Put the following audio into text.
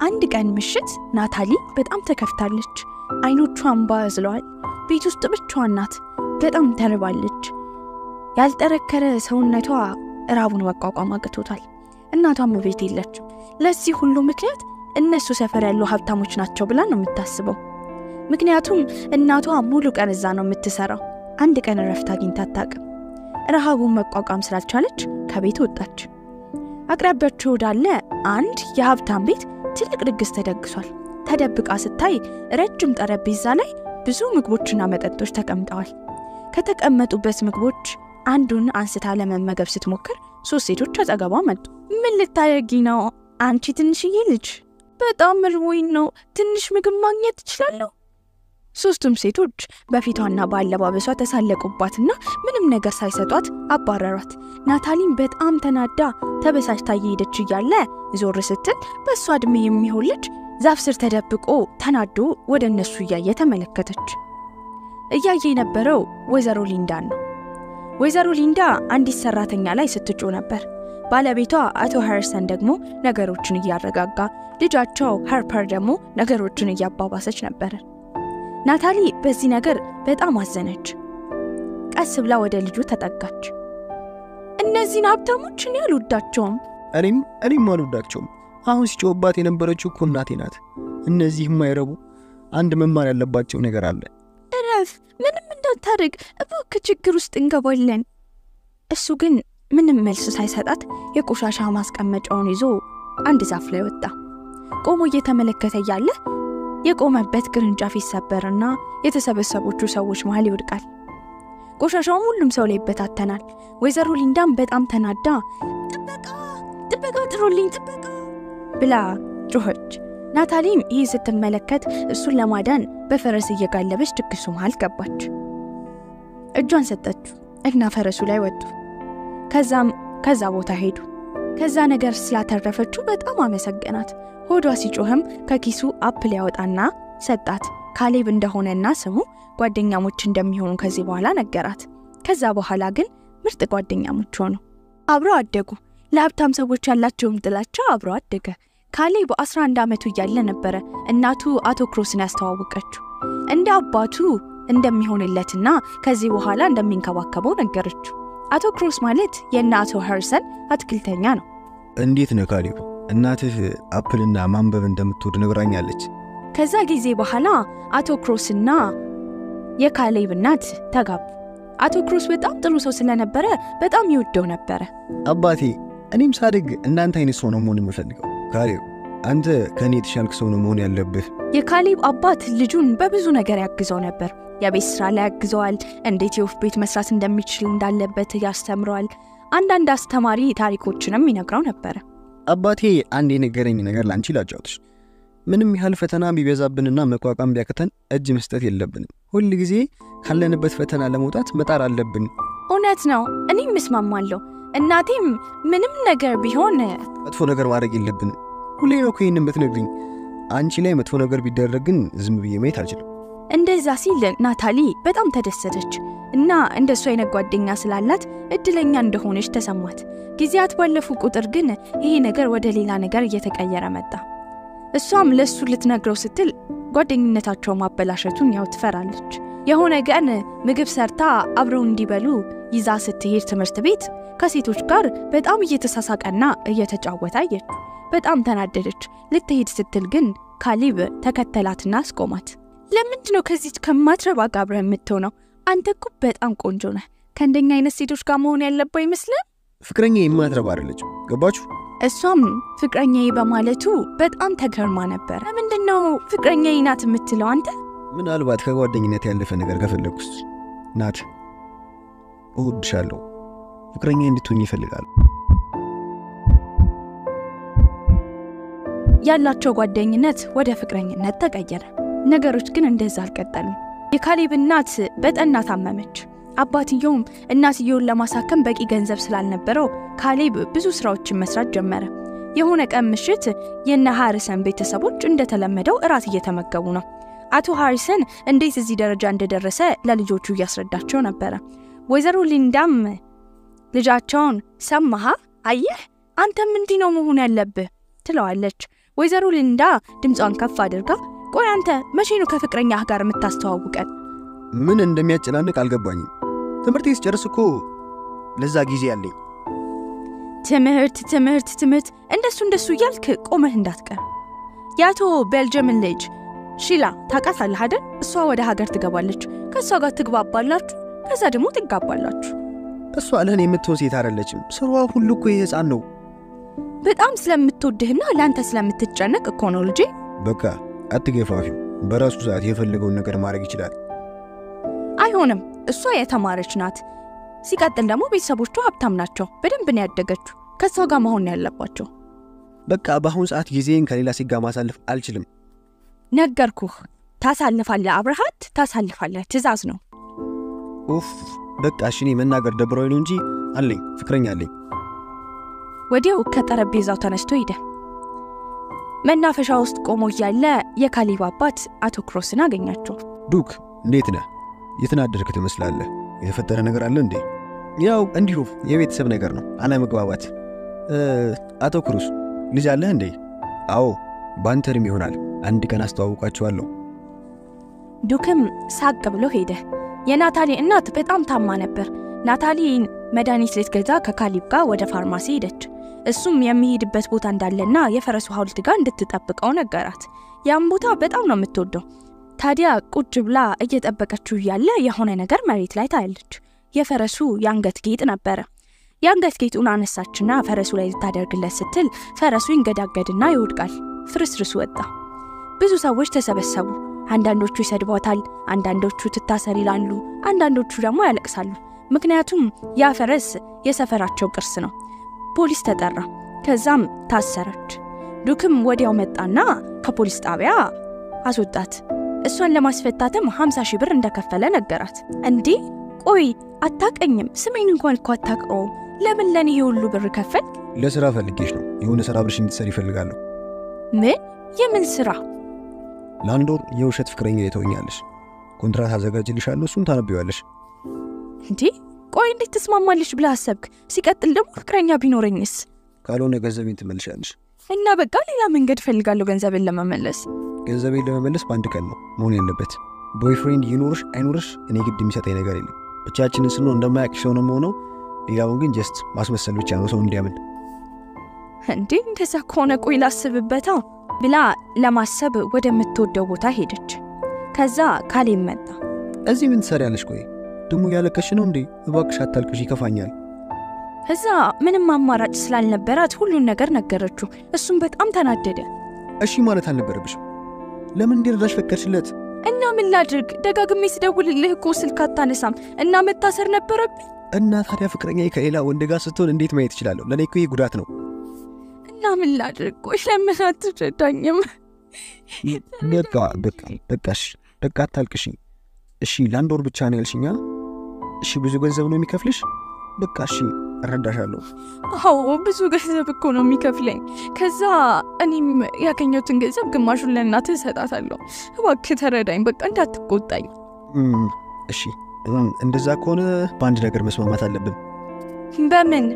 አንድ ቀን ምሽት ናታሊ በጣም ተከፍታለች። አይኖቿ እንባ ያዝለዋል። ቤት ውስጥ ብቻዋን ናት። በጣም ተርባለች። ያልጠረከረ ሰውነቷ እራቡን መቋቋም አቅቶታል። እናቷም ቤት የለችም። ለዚህ ሁሉ ምክንያት እነሱ ሰፈር ያሉ ሀብታሞች ናቸው ብላ ነው የምታስበው። ምክንያቱም እናቷ ሙሉ ቀን እዛ ነው የምትሰራው። አንድ ቀን እረፍት አግኝታ አታውቅም። ረሃቡን መቋቋም ስላልቻለች ከቤት ወጣች። አቅራቢያቸው ወዳለ አንድ የሀብታም ቤት ትልቅ ድግስ ተደግሷል። ተደብቃ ስታይ ረጅም ጠረጴዛ ላይ ብዙ ምግቦችና መጠጦች ተቀምጠዋል። ከተቀመጡበት ምግቦች አንዱን አንስታ ለመመገብ ስትሞክር ሶስት ሴቶች አጠገቧ መጡ። ምን ልታደርጊ ነው አንቺ ትንሽዬ ልጅ? በጣም እርቦኝ ነው። ትንሽ ምግብ ማግኘት ትችላለሁ? ሶስቱም ሴቶች በፊቷና በአለባበሷ ተሳለቁባትና ምንም ነገር ሳይሰጧት አባረሯት። ናታሊን በጣም ተናዳ ተበሳጭታ እየሄደች እያለ ዞር ስትል በእሷ ዕድሜ የሚሆን ልጅ ዛፍ ስር ተደብቆ ተናዶ ወደ እነሱ እያየ ተመለከተች። እያየ የነበረው ወይዘሮ ሊንዳን ነው። ወይዘሮ ሊንዳ አንዲት ሰራተኛ ላይ ስትጮህ ነበር። ባለቤቷ አቶ ሃርሰን ደግሞ ነገሮችን እያረጋጋ፣ ልጃቸው ሃርፐር ደግሞ ነገሮችን እያባባሰች ነበር። ናታሊ በዚህ ነገር በጣም አዘነች። ቀስ ብላ ወደ ልጁ ተጠጋች። እነዚህን ሀብታሞች እኔ አልወዳቸውም። እኔም እኔም አልወዳቸውም። አሁን ሲጮህባት የነበረችው እኮ እናቴ ናት። እነዚህ የማይረቡ አንድ መማር ያለባቸው ነገር አለ። እረፍ፣ ምንም እንዳታደርግ እባክህ፣ ችግር ውስጥ እንገባለን። እሱ ግን ምንም መልስ ሳይሰጣት የቆሻሻ ማስቀመጫውን ይዞ አንድ ዛፍ ላይ ወጣ። ቆሞ እየተመለከተ እያለ የቆመበት ቅርንጫፍ ይሰበርና የተሰበሰቦቹ ሰዎች መሃል ይወድቃል። ቆሻሻውም ሁሉም ሰው ላይ ይበታተናል። ወይዘሮ ሊንዳም በጣም ተናዳ ጥበቃ ጥበቃ ጥሩልኝ ጥበቃ ብላ ጮኸች። ናታሊም ይህ ስትመለከት እሱን ለማዳን በፈረስ እየጋለበች ድግሱ መሃል ገባች። እጇን ሰጠችው እና ፈረሱ ላይ ወጡ። ከዛም ከዛ ቦታ ሄዱ። ከዛ ነገር ስላተረፈችው በጣም አመሰገናት። ሆዷ ሲጮህም ከኪሱ apple ያወጣና ሰጣት። ካሌብ እንደሆነና ስሙ ጓደኛሞች እንደሚሆኑ ከዚህ በኋላ ነገራት። ከዛ በኋላ ግን ምርጥ ጓደኛሞች ሆኑ። አብረው አደጉ። ለሀብታም ሰዎች ያላቸውም ጥላቻ አብሮ አደገ። ካሌብ በ11 ዓመቱ እያለ ነበረ እናቱ አቶ ክሮስን ያስተዋወቀችው። እንደ አባቱ እንደሚሆንለትና ከዚህ በኋላ እንደሚንከባከበው ነገረችው። አቶ ክሮስ ማለት የእነ አቶ ሀርሰን አትክልተኛ ነው። እንዴት ነህ ካሌብ? እናትህ apple ና ማንበብ እንደምትወድ ነግራኛለች። ከዛ ጊዜ በኋላ አቶ ክሮስና የካሌብ እናት ተጋቡ። አቶ ክሮስ በጣም ጥሩ ሰው ስለነበረ በጣም ይወደው ነበረ። አባቴ እኔም ሳድግ እንዳንተ አይነት ሰው ነው መሆን የምፈልገው። ካሌብ አንተ ከእኔ የተሻልክ ሰው ነው መሆን ያለብህ። የካሌብ አባት ልጁን በብዙ ነገር ያግዘው ነበር። የቤት ስራ ላይ ያግዘዋል። እንዴት የወፍ ቤት መስራት እንደሚችል እንዳለበት ያስተምረዋል። አንዳንድ አስተማሪ ታሪኮችንም ይነግረው ነበረ። አባቴ አንድ የነገረኝ ነገር ላንቺ ላጫውትሽ። ምንም ያህል ፈተና ቢበዛብንና መቋቋም ቢያቅተን እጅ መስጠት የለብንም። ሁል ጊዜ ካለንበት ፈተና ለመውጣት መጣር አለብን። እውነት ነው፣ እኔም እስማማለሁ። እናቴም ምንም ነገር ቢሆን መጥፎ ነገር ማድረግ የለብንም። ሁሌ ነው ይህን የምትነግሪኝ። አንቺ ላይ መጥፎ ነገር ቢደረግ ግን ዝም ብዬ ማየት አልችልም። እንደዛ ሲል ናታሊ በጣም ተደሰተች እና እንደሱ አይነት ጓደኛ ስላላት እድለኛ እንደሆነች ተሰማት። ጊዜያት ባለፉ ቁጥር ግን ይሄ ነገር ወደ ሌላ ነገር እየተቀየረ መጣ። እሷም ለእሱ ልትነግረው ስትል ጓደኝነታቸው ማበላሸቱን ያው ትፈራለች። የሆነ ቀን ምግብ ሰርታ አብረው እንዲበሉ ይዛ ስትሄድ ትምህርት ቤት ከሴቶች ጋር በጣም እየተሳሳቀና እየተጫወተ አየች። በጣም ተናደደች። ልትሄድ ስትል ግን ካሊብ ተከተላትና አስቆማት። ለምንድ ነው ከዚህ ከማትረባ ጋር አብረህ የምትሆነው? አንተ እኮ በጣም ቆንጆ ነህ። ከእንደኛ አይነት ሴቶች ጋር መሆን ያለብህ አይመስልም? ፍቅረኛ የማትረባ አይደለችም። ገባችሁ? እሷም ፍቅረኛዬ በማለቱ በጣም ተገርማ ነበር። ለምንድን ነው ፍቅረኛዬ ናት የምትለው አንተ? ምናልባት ከጓደኝነት ያለፈ ነገር ከፈለግኩስ ናት። እወድሻለሁ። ፍቅረኛ እንድትሆኝ ይፈልጋል። ያላቸው ጓደኝነት ወደ ፍቅረኝነት ተቀየረ። ነገሮች ግን እንደዛ አልቀጠሉም። የካሌብ እናት በጠና ታመመች። አባትየውም እናትየውን ለማሳከም በቂ ገንዘብ ስላልነበረው ካሌብ ብዙ ስራዎችን መስራት ጀመረ። የሆነ ቀን ምሽት የነ ሃሪሰን ቤተሰቦች እንደተለመደው እራት እየተመገቡ ነው። አቶ ሃሪሰን እንዴት እዚህ ደረጃ እንደደረሰ ለልጆቹ እያስረዳቸው ነበረ። ወይዘሮ ሊንዳም ልጃቸውን ሰማሃ፣ አየህ አንተም እንዲህ ነው መሆን ያለብህ ትለዋለች። ወይዘሮ ሊንዳ ድምጿን ከፍ አድርጋ ቆይ አንተ መቼ ነው ከፍቅረኛህ ጋር የምታስተዋውቀን? ምን እንደሚያጨናንቅ አልገባኝም። ትምህርት ስጨርስ እኮ ለዛ ጊዜ አለኝ። ትምህርት ትምህርት ትምህርት እንደሱ እንደሱ እያልክ ቆመህ እንዳትቀር። የአቶ ቤልጅየምን ልጅ ሺላ ታውቃታለህ አይደል? እሷ ወደ ሀገር ትገባለች። ከእሷ ጋር ትግባባላችሁ፣ ከዛ ደግሞ ትጋባላችሁ። እሷ ለእኔ የምትሆን ሴት አይደለችም። ስሯ ሁሉ እኮ የህፃን ነው። በጣም ስለምትወድህና ለአንተ ስለምትጨነቅ እኮ ነው ልጄ። በቃ አትገፋፊው። በራሱ ሰዓት የፈለገውን ነገር ማድረግ ይችላል። አይሆንም፣ እሷ የተማረች ናት። ሲቀጥል ደግሞ ቤተሰቦቿ ሀብታም ናቸው። በደንብ ነው ያደገችው። ከእሷ ጋር መሆን ያለባቸው። በቃ በአሁኑ ሰዓት ጊዜን ከሌላ ሴት ጋር ማሳለፍ አልችልም። ነገርኩህ። ታሳልፋለህ፣ አብረሃት ታሳልፋለህ። ትእዛዝ ነው። ኡፍ በቃ እሺ፣ እኔ መናገር ደብሮኝ ነው እንጂ አለኝ፣ ፍቅረኛ አለኝ። ወዲያው ከጠረጴዛው ተነስቶ ሄደ። መናፈሻ ውስጥ ቆሞ እያለ የካሌብ አባት አቶ ክሮስን አገኛቸው። ዱክ እንዴት ነህ? የተናደድክ ትመስላለህ። የተፈጠረ ነገር አለ እንዴ? ያው እንዲሁ የቤተሰብ ነገር ነው፣ አለመግባባት። አቶ ክሩስ ልጅ አለህ እንዴ? አዎ፣ እድሜ ይሆናል። አንድ ቀን አስተዋውቃችኋለሁ። ዱክም ሳቅ ብሎ ሄደ። የናታሊ እናት በጣም ታማ ነበር። ናታሊን መድኃኒት ልትገዛ ከካሊብ ጋር ወደ ፋርማሲ ሄደች። እሱም የሚሄድበት ቦታ እንዳለና የፈረሱ ሐውልት ጋር እንድትጠብቀው ነገራት። ያም ቦታ በጣም ነው የምትወደው። ታዲያ ቁጭ ብላ እየጠበቀችው እያለ የሆነ ነገር መሬት ላይ ታያለች። የፈረሱ የአንገት ጌጥ ነበረ። የአንገት ጌጡን አነሳችና ፈረሱ ላይ ልታደርግለት ስትል ፈረሱ ይንገዳገድና ይወድቃል። ፍርስርሱ ወጣ። ብዙ ሰዎች ተሰበሰቡ። አንዳንዶቹ ይሰድቧታል፣ አንዳንዶቹ ትታሰር ይላሉ፣ አንዳንዶቹ ደግሞ ያለቅሳሉ። ምክንያቱም ያ ፈረስ የሰፈራቸው ቅርስ ነው። ፖሊስ ተጠራ። ከዛም ታሰረች። ዱክም ወዲያው መጣና ከፖሊስ ጣቢያ አስወጣት። እሷን ለማስፈታትም 50 ሺህ ብር እንደከፈለ ነገራት። እንዴ ቆይ አታቀኝም? ስሜን እንኳን እኮ አታውቀውም። ለምን ለኔ ይሄ ሁሉ ብር ከፈል? ለስራ ፈልጌሽ ነው። የሆነ ስራ ብርሽ እንድትሰሪ ይፈልጋለሁ። ምን? የምን ስራ? ለአንድ ወር የውሸት ፍቅረኛ የተወኛለሽ። ኮንትራት አዘጋጅልሻለሁ፣ እሱን ታነቢዋለሽ። እንዴ ቆይ እንዴት ትስማማለች ብለህ አሰብክ? ሲቀጥል ደግሞ ፍቅረኛ ቢኖረኝስ? ካልሆነ ገንዘቤን ትመልሻለሽ። እና በቃ ሌላ መንገድ ፈልጋለሁ ገንዘብን ለመመለስ። ገንዘቤን ለመመለስ በአንድ ቀን ነው መሆን ያለበት። boyfriend ይኑርሽ አይኑርሽ እኔ ግድ የሚሰጠኝ ነገር የለም። ብቻችንን ስንሆን እንደማያውቅሽ ሰው ነው የምሆነው። ሌላውን ግን just ማስመሰል ብቻ ነው ሰው እንዲያምን። እንዴ እንደዛ ከሆነ ቆይ ላስብበታ ብላ ለማሰብ ወደምትወደው ቦታ ሄደች። ከዛ ካሌብ መጣ። እዚህ ምን ትሰሪያለሽ? ቆይ ደግሞ ያለቀሽ ነው እንዴ? እባክሽ አታልቅሽ፣ ይከፋኛል። እዛ ምንም አማራጭ ስላልነበራት ሁሉን ነገር ነገረችው። እሱም በጣም ተናደደ። እሺ ማለት አልነበረብሽም። ለምን እንዲረዳሽ ፈቀድሽለት? እና ምን ላድርግ? ደጋግሜ ስደውልልህ እኮ ስልክ አታነሳም እና መታሰር ነበረብኝ። እና ታዲያ ፍቅረኛ ከሌላ ወንድ ጋር ስትሆን እንዴት ማየት እችላለሁ? ለእኔ እኮ ይህ ጉዳት ነው። እና ምን ላድርግ? ቆይ ለምን አትረዳኝም? በቃ በቃ በቃሽ፣ በቃ አታልቅሽ። እሺ ለአንድ ወር ብቻ ነው ያልሽኛ? እሺ ብዙ ገንዘብ ነው የሚከፍልሽ? በቃ እሺ እረዳሻለሁ። አዎ ብዙ ገንዘብ እኮ ነው የሚከፍለኝ። ከዛ እኔም ያገኘሁትን ገንዘብ ግማሹን ለእናትህ እሰጣታለሁ። እባክህ ተረዳኝ፣ በቃ እንዳትቆጣኝ። እሺ እንደዛ ከሆነ በአንድ ነገር መስማማት አለብን። በምን